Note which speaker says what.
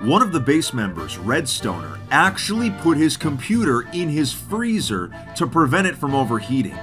Speaker 1: One of the base members, Redstoner, actually put his computer in his freezer to prevent it from overheating.